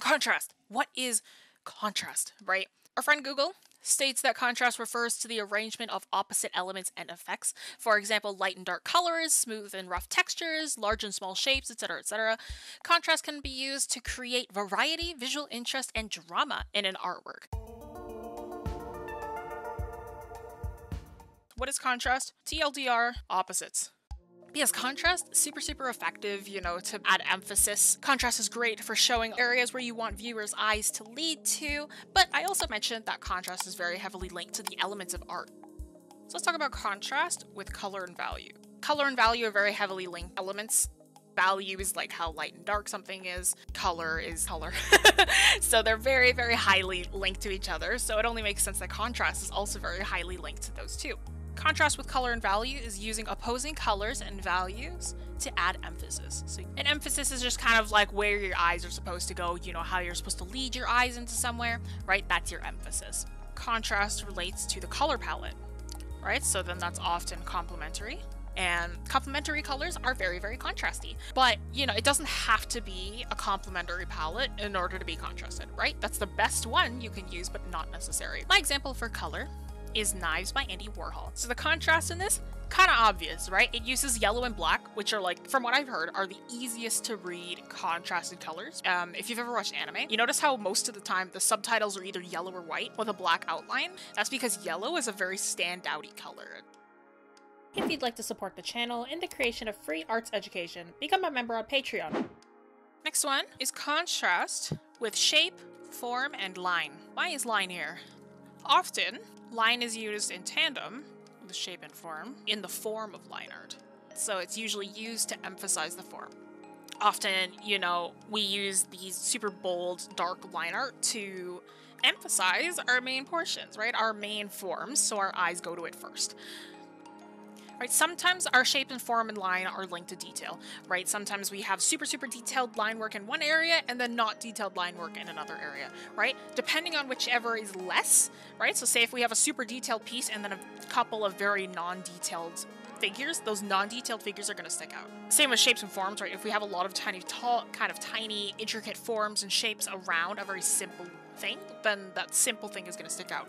Contrast. What is contrast, right? Our friend Google states that contrast refers to the arrangement of opposite elements and effects. For example, light and dark colors, smooth and rough textures, large and small shapes, etc., etc. Contrast can be used to create variety, visual interest, and drama in an artwork. What is contrast? TLDR, opposites. Because contrast, super, super effective, you know, to add emphasis. Contrast is great for showing areas where you want viewers' eyes to lead to, but I also mentioned that contrast is very heavily linked to the elements of art. So let's talk about contrast with color and value. Color and value are very heavily linked elements. Value is like how light and dark something is, color is color. so they're very, very highly linked to each other, so it only makes sense that contrast is also very highly linked to those two. Contrast with color and value is using opposing colors and values to add emphasis. So an emphasis is just kind of like where your eyes are supposed to go, you know, how you're supposed to lead your eyes into somewhere, right? That's your emphasis. Contrast relates to the color palette, right? So then that's often complementary. And complementary colors are very, very contrasty. But, you know, it doesn't have to be a complementary palette in order to be contrasted, right? That's the best one you can use, but not necessary. My example for color is Knives by Andy Warhol. So the contrast in this, kind of obvious, right? It uses yellow and black, which are like, from what I've heard, are the easiest to read contrasted colors. Um, if you've ever watched anime, you notice how most of the time the subtitles are either yellow or white with a black outline. That's because yellow is a very standouty color. If you'd like to support the channel and the creation of free arts education, become a member on Patreon. Next one is contrast with shape, form, and line. Why is line here? Often, Line is used in tandem with shape and form in the form of line art. So it's usually used to emphasize the form. Often, you know, we use these super bold, dark line art to emphasize our main portions, right? Our main forms, so our eyes go to it first right? Sometimes our shape and form and line are linked to detail, right? Sometimes we have super, super detailed line work in one area and then not detailed line work in another area, right? Depending on whichever is less, right? So say if we have a super detailed piece and then a couple of very non-detailed figures, those non-detailed figures are going to stick out. Same with shapes and forms, right? If we have a lot of tiny, tall, kind of tiny, intricate forms and shapes around a very simple thing, then that simple thing is going to stick out.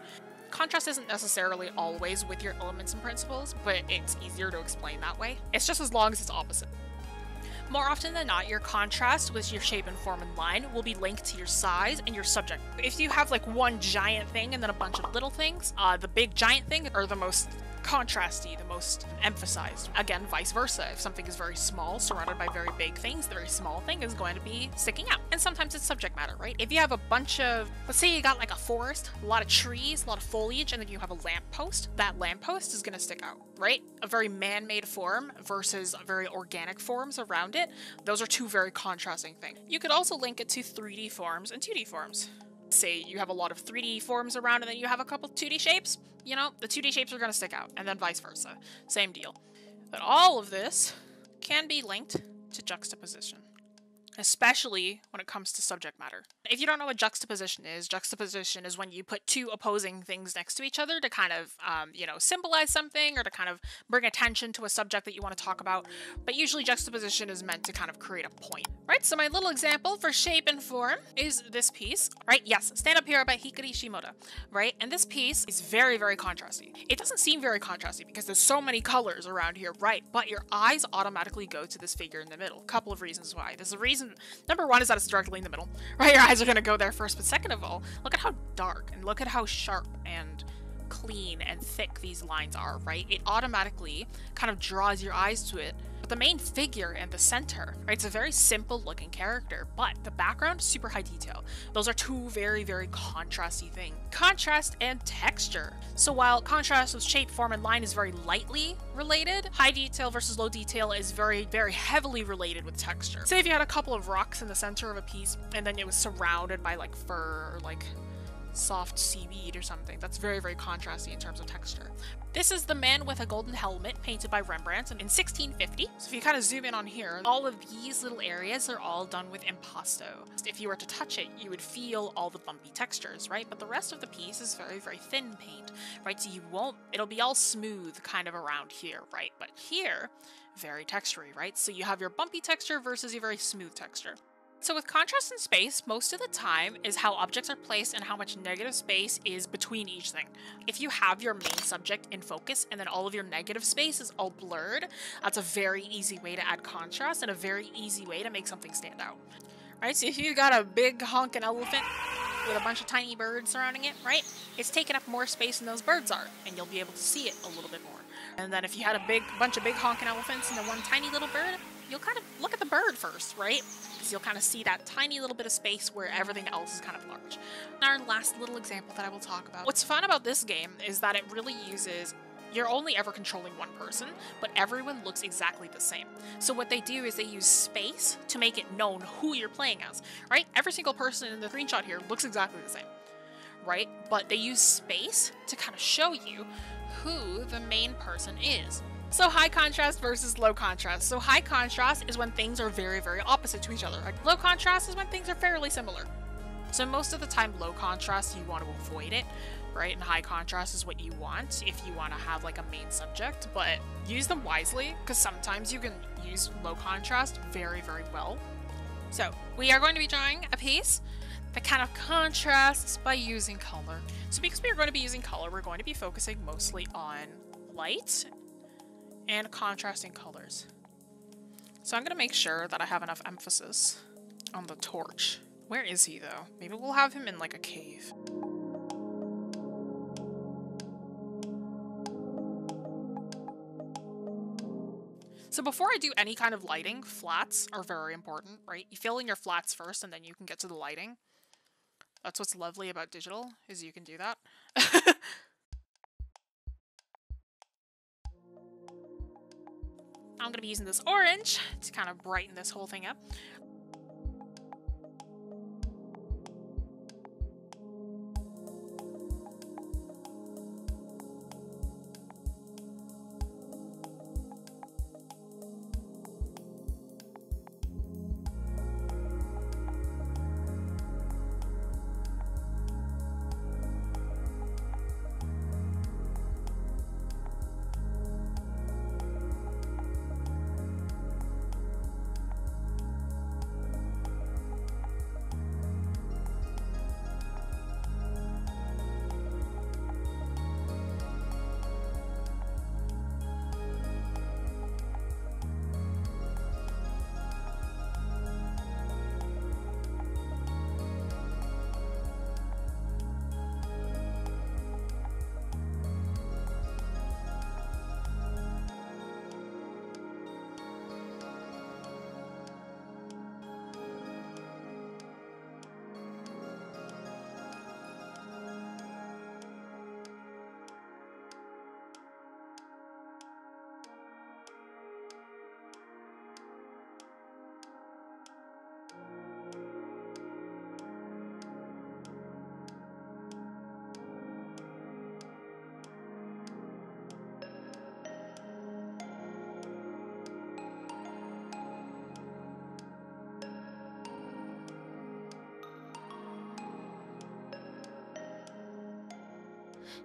Contrast isn't necessarily always with your elements and principles, but it's easier to explain that way. It's just as long as it's opposite. More often than not, your contrast with your shape and form and line will be linked to your size and your subject. If you have like one giant thing and then a bunch of little things, uh, the big giant thing are the most contrasty, the most emphasized. Again, vice versa. If something is very small, surrounded by very big things, the very small thing is going to be sticking out. And sometimes it's subject matter, right? If you have a bunch of, let's say you got like a forest, a lot of trees, a lot of foliage, and then you have a lamppost, that lamppost is going to stick out, right? A very man made form versus very organic forms around it. Those are two very contrasting things. You could also link it to 3D forms and 2D forms say you have a lot of 3D forms around and then you have a couple 2D shapes, you know, the 2D shapes are going to stick out, and then vice versa. Same deal. But all of this can be linked to juxtaposition especially when it comes to subject matter. If you don't know what juxtaposition is, juxtaposition is when you put two opposing things next to each other to kind of, um, you know, symbolize something or to kind of bring attention to a subject that you want to talk about. But usually juxtaposition is meant to kind of create a point, right? So my little example for shape and form is this piece, right? Yes, Stand Up Hero by Hikari Shimoda, right? And this piece is very, very contrasty. It doesn't seem very contrasty because there's so many colors around here, right? But your eyes automatically go to this figure in the middle. Couple of reasons why. There's a reason number one is that it's directly in the middle, right? Your eyes are gonna go there first, but second of all, look at how dark and look at how sharp and clean and thick these lines are, right? It automatically kind of draws your eyes to it But the main figure in the center, right? It's a very simple looking character, but the background, super high detail. Those are two very, very contrasty things. Contrast and texture. So while contrast with shape, form, and line is very lightly related, high detail versus low detail is very, very heavily related with texture. Say if you had a couple of rocks in the center of a piece and then it was surrounded by like fur or like soft seaweed or something. That's very, very contrasty in terms of texture. This is the man with a golden helmet painted by Rembrandt in 1650. So if you kind of zoom in on here, all of these little areas are all done with impasto. If you were to touch it, you would feel all the bumpy textures, right? But the rest of the piece is very, very thin paint, right? So you won't, it'll be all smooth kind of around here, right? But here, very textury, right? So you have your bumpy texture versus your very smooth texture. So with contrast in space, most of the time is how objects are placed and how much negative space is between each thing. If you have your main subject in focus and then all of your negative space is all blurred, that's a very easy way to add contrast and a very easy way to make something stand out. Right, so if you got a big honking elephant with a bunch of tiny birds surrounding it, right, it's taking up more space than those birds are, and you'll be able to see it a little bit more. And then if you had a big bunch of big honking elephants and then one tiny little bird, you'll kind of look at the bird first, right? Because you'll kind of see that tiny little bit of space where everything else is kind of large. Our last little example that I will talk about. What's fun about this game is that it really uses you're only ever controlling one person, but everyone looks exactly the same. So what they do is they use space to make it known who you're playing as, right? Every single person in the screenshot here looks exactly the same, right? But they use space to kind of show you who the main person is. So high contrast versus low contrast. So high contrast is when things are very, very opposite to each other. Like low contrast is when things are fairly similar. So most of the time, low contrast, you want to avoid it, right? And high contrast is what you want if you want to have like a main subject, but use them wisely because sometimes you can use low contrast very, very well. So we are going to be drawing a piece that kind of contrasts by using color. So because we are going to be using color, we're going to be focusing mostly on light and contrasting colors. So I'm going to make sure that I have enough emphasis on the torch. Where is he though? Maybe we'll have him in like a cave. So before I do any kind of lighting, flats are very important, right? You fill in your flats first and then you can get to the lighting. That's what's lovely about digital, is you can do that. I'm to be using this orange to kind of brighten this whole thing up.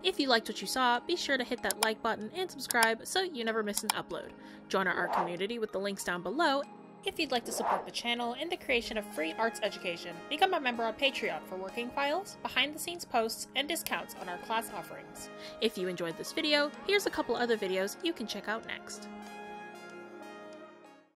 If you liked what you saw, be sure to hit that like button and subscribe so you never miss an upload. Join our art community with the links down below. If you'd like to support the channel and the creation of free arts education, become a member on Patreon for working files, behind the scenes posts, and discounts on our class offerings. If you enjoyed this video, here's a couple other videos you can check out next.